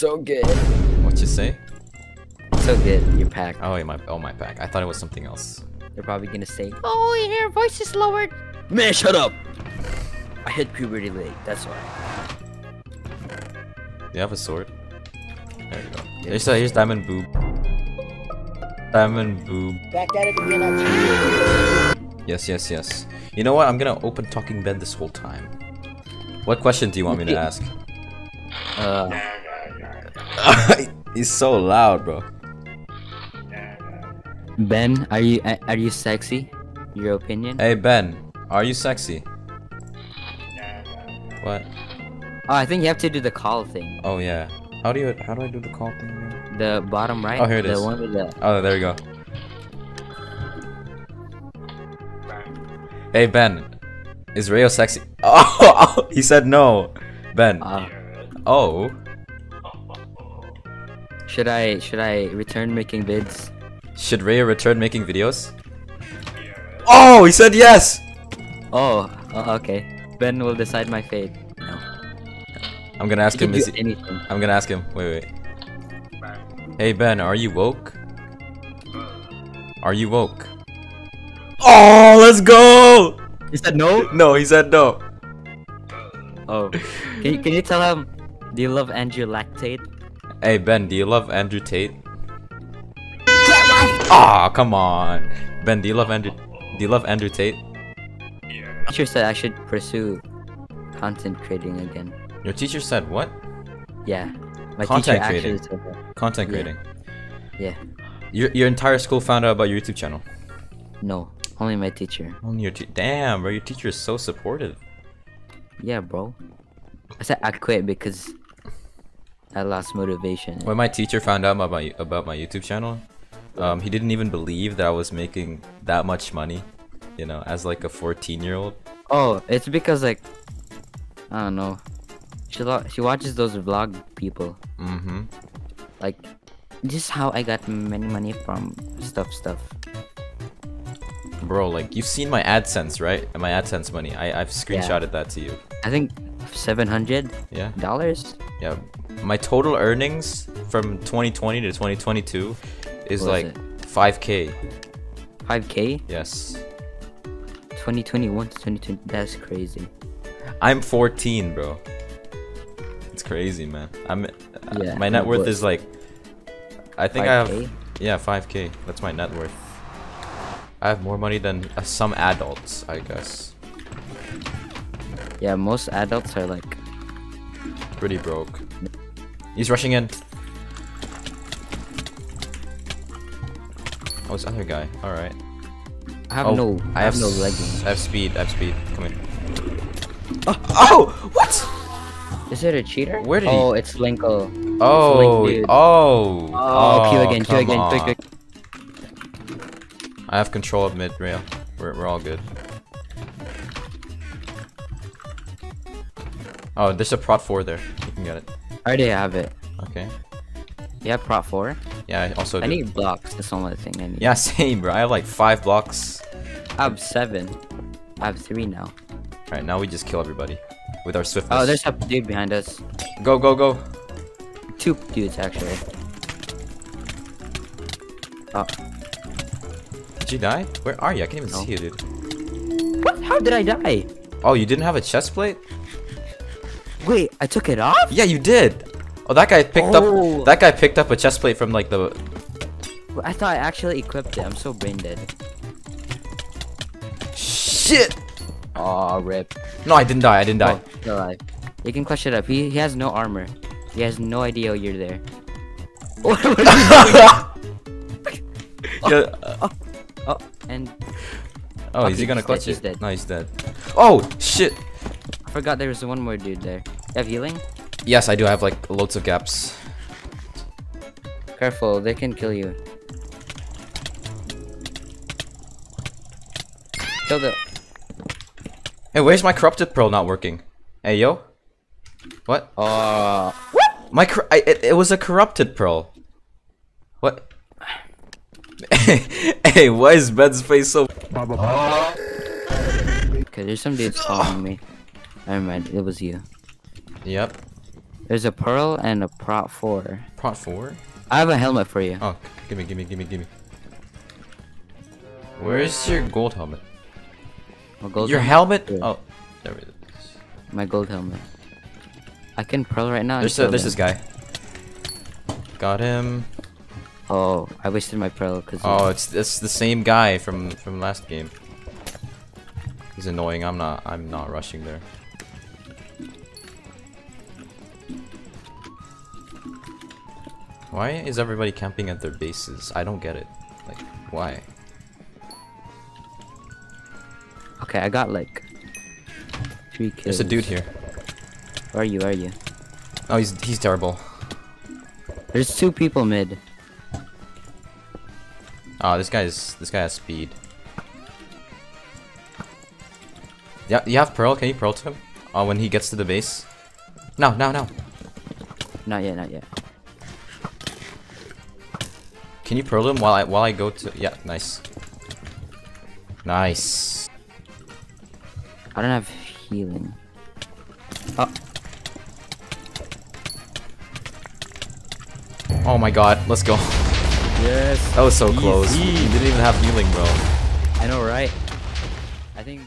so good. What you say? So good, your pack. Oh, wait, my oh my pack. I thought it was something else. They're probably gonna say, Oh, your voice is lowered. Man, shut up. I hit puberty late, that's why. You have a sword? There you go. Here's, uh, here's Diamond Boob. Diamond Boob. Back at it again, Yes, yes, yes. You know what? I'm gonna open Talking Ben this whole time. What question do you want me to ask? Uh, He's so loud, bro. Ben, are you are you sexy? Your opinion? Hey Ben, are you sexy? What? Oh, I think you have to do the call thing. Oh yeah. How do you? How do I do the call thing? Again? The bottom right. Oh, here it the is. one with the. Oh, there we go. Hey Ben, is Rayo sexy? Oh, he said no. Ben. Uh, Oh. Should I should I return making vids? Should Rayo return making videos? Oh, he said yes. Oh, uh, okay. Ben will decide my fate. No. I'm gonna ask him. Is he, anything. I'm gonna ask him. Wait, wait. Hey Ben, are you woke? Are you woke? Oh, let's go! He said no. No, he said no. Oh, can you, can you tell him? Do you love Andrew Lactate? Hey Ben, do you love Andrew Tate? Ah, come on. Ben, do you love Andrew? Do you love Andrew Tate? Yeah. Teacher said I should pursue content creating again. Your teacher said what? Yeah, my Content teacher creating. actually said that. Content Yeah. creating. Yeah, Your your entire school found out about your YouTube channel. no, only my teacher. Only your te- damn, bro. Your teacher is so supportive. Yeah, bro. I said I quit because I lost motivation. When my teacher found out about my about my YouTube channel, um, he didn't even believe that I was making that much money. You know, as like a 14 year old. Oh, it's because like I don't know. She lo- she watches those vlog people. Mm-hmm. Like this is how I got many money from stuff stuff. Bro, like you've seen my AdSense, right? And my AdSense money. I I've screenshotted that to you. I think seven hundred Yeah. dollars. Yeah. My total earnings from 2020 to 2022 is What like it? 5k. Five K. Yes. 2021 to 2020. That's crazy. I'm 14, bro. It's crazy, man. I'm Yeah, my net worth but- is like I think I have yeah, 5k. That's my net worth. I have more money than uh, some adults, I guess. Yeah, most adults are like. Pretty broke. He's rushing in. Oh, this other guy. All right. I have oh, no. I have, no s- leggings. I have speed. I have speed. Come in. Oh, oh, what? Is it a cheater? Where did he- oh, it's Linko. Oh, dude. oh, Oh, Q oh, again, Q come again, quick, on. quick. I have control of mid rail. We're, we're all good. Oh, there's a prot 4 there. You can get it. I already have it. Okay. You have prot four. Yeah, I also I do. need blocks. That's the only thing I need. Yeah, same, bro. I have like five blocks. I have seven. I have three now. Alright, now we just kill everybody with our swiftness. Oh, there's a dude behind us. Go, go, go. Two dudes actually. Oh, Did you die? Where are you? I can't even No. see you, dude. what? How did I die? Oh, you didn't have a chest plate? Wait, I took it off. Yeah, you did. Oh, that guy picked Oh. up. That guy picked up a chest plate from like the. I thought I actually equipped it. I'm so brain dead. Shit. Oh, rip. No, I didn't die. I didn't die. Oh, alive. You can clutch it up. He, he has no armor. He has no idea you're there. Yeah. Oh, oh, oh, and Oh, is he gonna he's clutch dead, he's it? dead. No, he's dead. Oh shit. I forgot there was one more dude there. You have healing? Yes, I do I have like loads of gaps. Careful, they can kill you. Kill the. Hey, where's my corrupted pearl not working? Hey, yo. What? Oh. My cor- I, it, it was a corrupted pearl. What? hey, why is Ben's face so? Okay, there's some dudes following me. Never mind, it was you. Yep. There's a pearl and a prot four. Prot four? I have a helmet for you. Oh, gimme, gimme, gimme, gimme. Where's your gold helmet? My gold your helmet? helmet? Oh, there it is. My gold helmet. I can pearl right now. There's a, there's this guy. Got him. Oh, I wasted my pearl because. Oh, it's it's the same guy from from last game. He's annoying. I'm not I'm not rushing there. Why is everybody camping at their bases? I don't get it. Like, why? Okay, I got like three kills. There's a dude here. Where are you? Where are you? Oh, he's he's terrible. There's two people mid. Oh, this guy's this guy has speed. Yeah, you have pearl. Can you pearl to him? Oh, when he gets to the base. No, no, no. Not yet. Not yet. Can you pearl him while I while I go to? Yeah, nice. Nice. I don't have healing. Oh, Oh my god, let's go. yes. That was so close. Easy. He didn't even have healing, bro. I know, right? I think.